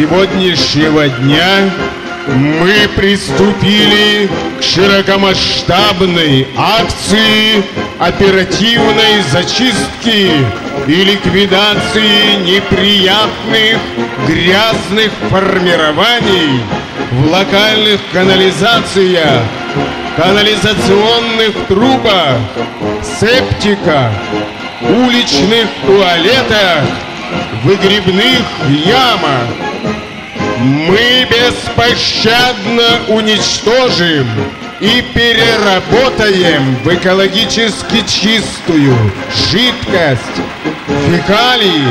сегодняшнего дня мы приступили к широкомасштабной акции оперативной зачистки и ликвидации неприятных грязных формирований в локальных канализациях, канализационных трубах, септиках, уличных туалетах, выгребных ямах. Мы беспощадно уничтожим и переработаем в экологически чистую жидкость, фекалии,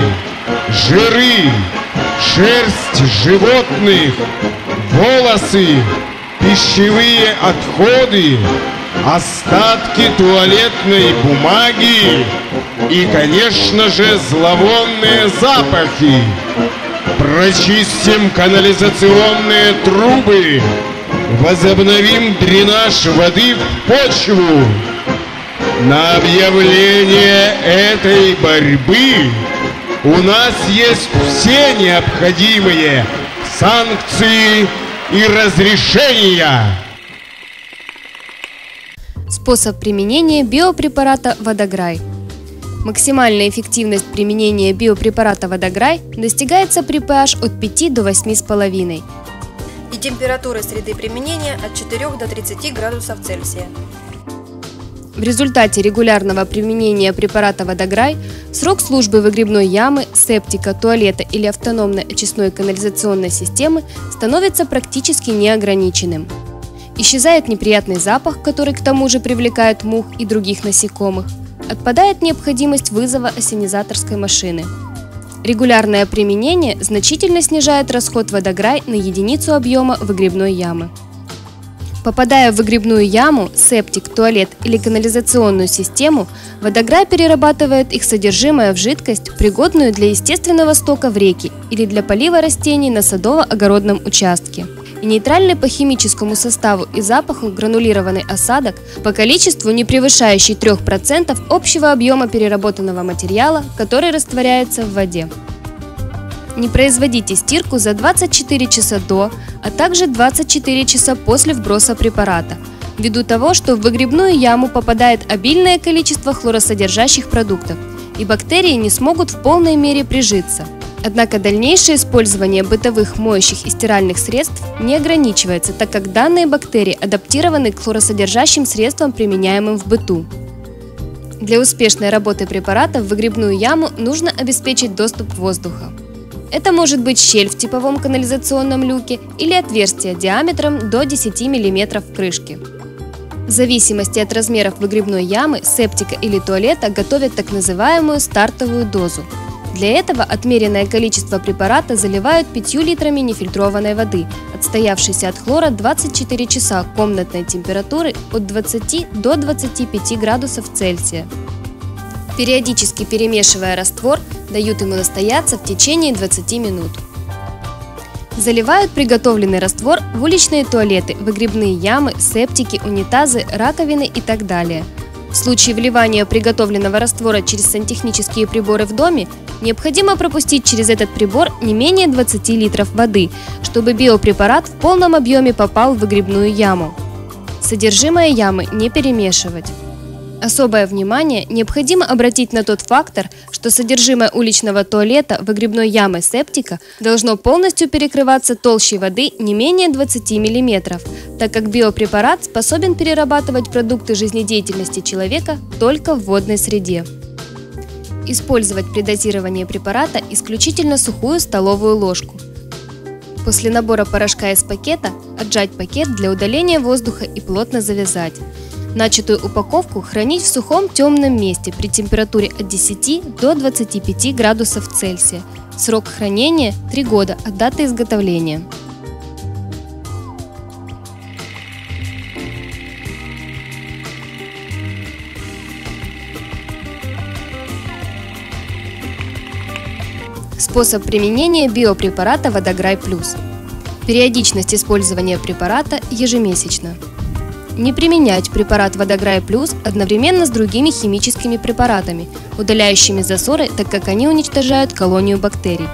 жиры, шерсть животных, волосы, пищевые отходы, остатки туалетной бумаги и, конечно же, зловонные запахи. Прочистим канализационные трубы, возобновим дренаж воды в почву. На объявление этой борьбы у нас есть все необходимые санкции и разрешения. Способ применения биопрепарата «Водограй». Максимальная эффективность применения биопрепарата «Водограй» достигается при pH от 5 до 8,5 и температуры среды применения от 4 до 30 градусов Цельсия. В результате регулярного применения препарата «Водограй» срок службы выгребной ямы, септика, туалета или автономной очистной канализационной системы становится практически неограниченным. Исчезает неприятный запах, который к тому же привлекает мух и других насекомых. Отпадает необходимость вызова осенизаторской машины. Регулярное применение значительно снижает расход водограй на единицу объема выгребной ямы. Попадая в выгребную яму, септик, туалет или канализационную систему, водограй перерабатывает их содержимое в жидкость, пригодную для естественного стока в реки или для полива растений на садово-огородном участке и нейтральный по химическому составу и запаху гранулированный осадок по количеству не превышающий 3% общего объема переработанного материала, который растворяется в воде. Не производите стирку за 24 часа до, а также 24 часа после вброса препарата, ввиду того, что в выгребную яму попадает обильное количество хлоросодержащих продуктов, и бактерии не смогут в полной мере прижиться – Однако дальнейшее использование бытовых моющих и стиральных средств не ограничивается, так как данные бактерии адаптированы к хлоросодержащим средствам, применяемым в быту. Для успешной работы препарата в выгребную яму нужно обеспечить доступ воздуха. Это может быть щель в типовом канализационном люке или отверстие диаметром до 10 мм крышки. В зависимости от размеров выгребной ямы, септика или туалета готовят так называемую стартовую дозу – для этого отмеренное количество препарата заливают 5 литрами нефильтрованной воды, отстоявшейся от хлора 24 часа комнатной температуры от 20 до 25 градусов Цельсия. Периодически перемешивая раствор, дают ему настояться в течение 20 минут. Заливают приготовленный раствор в уличные туалеты, выгребные ямы, септики, унитазы, раковины и так далее. В случае вливания приготовленного раствора через сантехнические приборы в доме Необходимо пропустить через этот прибор не менее 20 литров воды, чтобы биопрепарат в полном объеме попал в выгребную яму. Содержимое ямы не перемешивать. Особое внимание необходимо обратить на тот фактор, что содержимое уличного туалета выгребной ямы септика должно полностью перекрываться толщей воды не менее 20 мм, так как биопрепарат способен перерабатывать продукты жизнедеятельности человека только в водной среде. Использовать при дозировании препарата исключительно сухую столовую ложку. После набора порошка из пакета отжать пакет для удаления воздуха и плотно завязать. Начатую упаковку хранить в сухом темном месте при температуре от 10 до 25 градусов Цельсия. Срок хранения 3 года от даты изготовления. Способ применения биопрепарата «Водограй Плюс». Периодичность использования препарата ежемесячно. Не применять препарат «Водограй Плюс» одновременно с другими химическими препаратами, удаляющими засоры, так как они уничтожают колонию бактерий.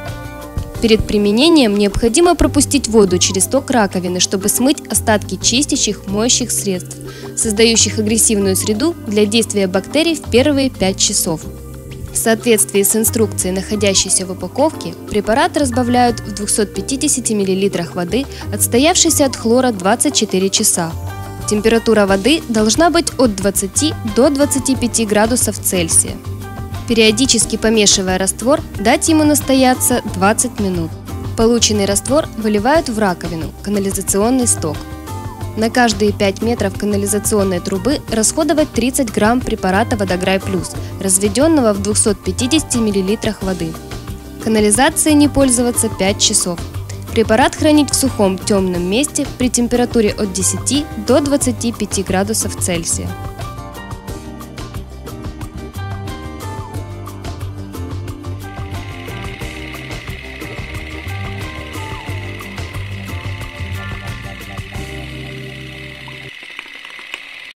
Перед применением необходимо пропустить воду через ток раковины, чтобы смыть остатки чистящих, моющих средств, создающих агрессивную среду для действия бактерий в первые 5 часов. В соответствии с инструкцией, находящейся в упаковке, препарат разбавляют в 250 мл воды, отстоявшейся от хлора 24 часа. Температура воды должна быть от 20 до 25 градусов Цельсия. Периодически помешивая раствор, дать ему настояться 20 минут. Полученный раствор выливают в раковину, канализационный сток. На каждые 5 метров канализационной трубы расходовать 30 грамм препарата «Водограй Плюс», разведенного в 250 мл воды. Канализацией не пользоваться 5 часов. Препарат хранить в сухом темном месте при температуре от 10 до 25 градусов Цельсия.